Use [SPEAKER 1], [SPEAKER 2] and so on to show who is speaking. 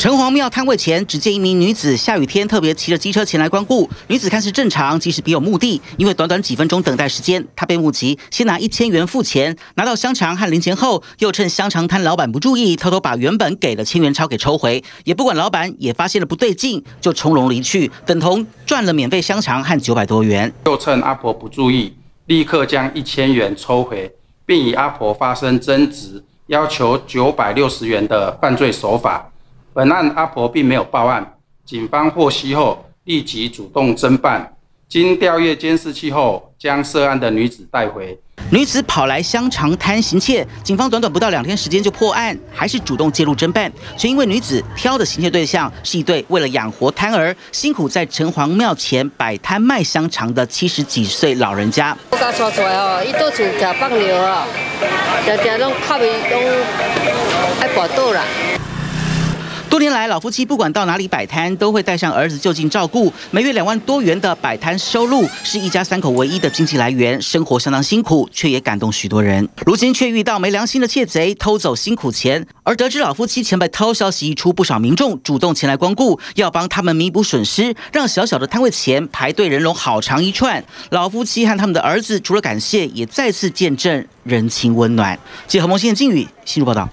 [SPEAKER 1] 城隍庙摊位前，只见一名女子，下雨天特别骑着机车前来光顾。女子看似正常，其实别有目的。因为短短几分钟等待时间，她被目击先拿一千元付钱，拿到香肠和零钱后，又趁香肠摊老板不注意，偷偷把原本给的千元钞给抽回，也不管老板也发现了不对劲，就从容离去，等同赚了免费香肠和九百多元。
[SPEAKER 2] 又趁阿婆不注意，立刻将一千元抽回，并与阿婆发生争执，要求九百六十元的犯罪手法。本案阿婆并没有报案，警方获悉后立即主动侦办。经调阅监视器后，将涉案的女子带回。
[SPEAKER 1] 女子跑来香肠摊行窃，警方短短不到两天时间就破案，还是主动介入侦办，却因为女子挑的行窃对象是一对为了养活摊儿，辛苦在城隍庙前摆摊卖香肠的七十几岁老人家。
[SPEAKER 3] 我家出来哦，伊都是食放尿啊，常常拢靠伊拢爱跋倒啦。
[SPEAKER 1] 多年来，老夫妻不管到哪里摆摊，都会带上儿子就近照顾。每月两万多元的摆摊收入，是一家三口唯一的经济来源，生活相当辛苦，却也感动许多人。如今却遇到没良心的窃贼偷走辛苦钱，而得知老夫妻钱被偷，消息一出，不少民众主动前来光顾，要帮他们弥补损失，让小小的摊位前排队人龙好长一串。老夫妻和他们的儿子除了感谢，也再次见证人情温暖。结合蒙新的境语，新闻报道。